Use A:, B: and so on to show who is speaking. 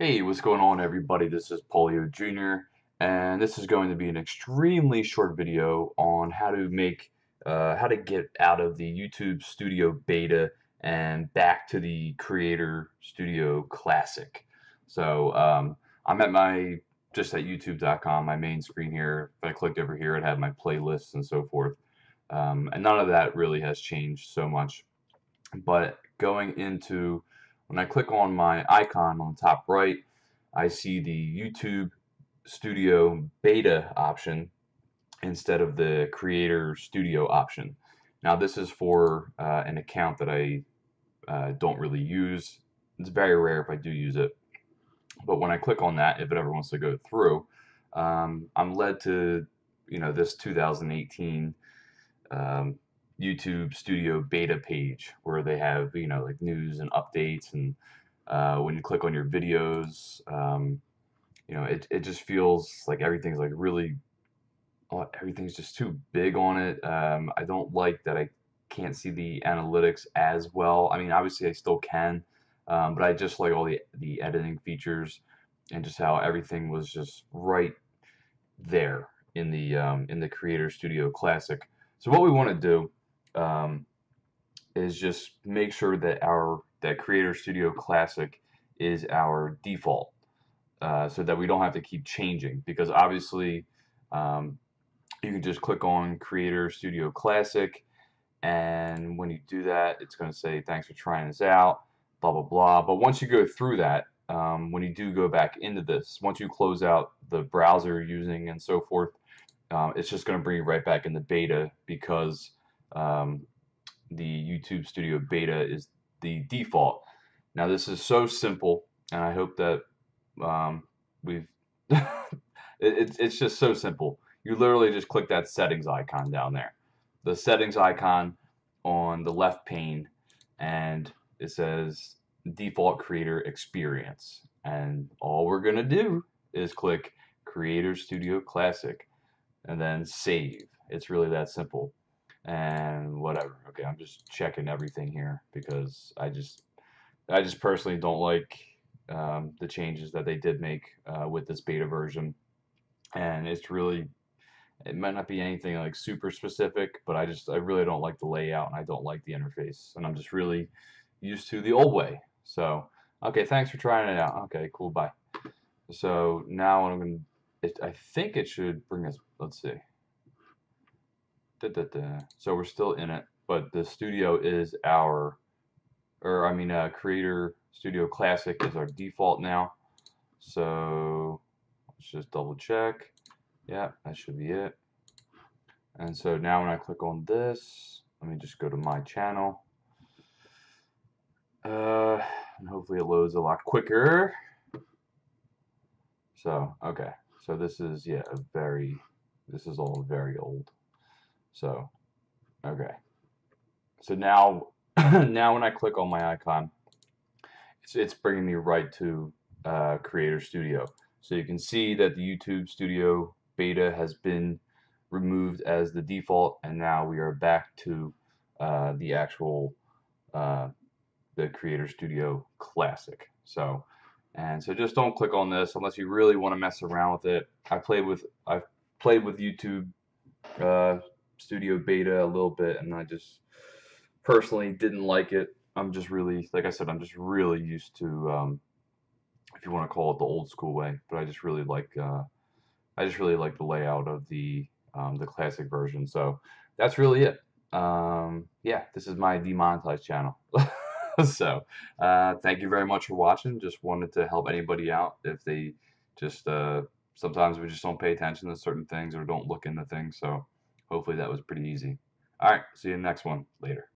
A: Hey, what's going on everybody? This is Paulio Jr. and this is going to be an extremely short video on how to make uh, how to get out of the YouTube Studio Beta and back to the Creator Studio Classic. So um, I'm at my just at youtube.com my main screen here. If I clicked over here it had my playlists and so forth um, and none of that really has changed so much but going into when I click on my icon on the top right, I see the YouTube Studio Beta option instead of the Creator Studio option. Now this is for uh, an account that I uh, don't really use. It's very rare if I do use it. But when I click on that, if it ever wants to go through, um, I'm led to you know this 2018 um, YouTube Studio beta page where they have you know like news and updates and uh, when you click on your videos um, you know it, it just feels like everything's like really uh, everything's just too big on it. Um, I don't like that I can't see the analytics as well. I mean obviously I still can um, but I just like all the the editing features and just how everything was just right there in the um, in the Creator Studio Classic. So what we want to do um, is just make sure that our that Creator Studio Classic is our default uh, so that we don't have to keep changing because obviously um, you can just click on Creator Studio Classic and when you do that it's going to say thanks for trying this out blah blah blah. But once you go through that um, when you do go back into this once you close out the browser using and so forth um, it's just going to bring you right back in the beta because um, the YouTube Studio Beta is the default. Now this is so simple, and I hope that um, we've. it, it's it's just so simple. You literally just click that settings icon down there, the settings icon on the left pane, and it says default creator experience. And all we're gonna do is click Creator Studio Classic, and then save. It's really that simple and whatever. Okay, I'm just checking everything here because I just I just personally don't like um, the changes that they did make uh, with this beta version, and it's really it might not be anything like super specific, but I just I really don't like the layout and I don't like the interface, and I'm just really used to the old way. So okay, thanks for trying it out. Okay, cool, bye. So now I'm gonna. It, I think it should bring us. Let's see. Da, da, da. So we're still in it, but the studio is our, or I mean, uh, Creator Studio Classic is our default now. So let's just double check. Yeah, that should be it. And so now when I click on this, let me just go to my channel. Uh, and hopefully it loads a lot quicker. So, okay. So this is, yeah, a very, this is all very old. So, okay. So now, now when I click on my icon, it's, it's bringing me right to uh, Creator Studio. So you can see that the YouTube Studio beta has been removed as the default, and now we are back to uh, the actual uh, the Creator Studio Classic. So, and so just don't click on this unless you really want to mess around with it. I played with I've played with YouTube uh, Studio Beta a little bit, and I just personally didn't like it. I'm just really, like I said, I'm just really used to, um, if you want to call it the old school way, but I just really like, uh, I just really like the layout of the um, the classic version. So that's really it. Um, yeah, this is my demonetized channel. so uh, thank you very much for watching. Just wanted to help anybody out if they just uh, sometimes we just don't pay attention to certain things or don't look into things. So hopefully that was pretty easy. All right, see you in the next one. Later.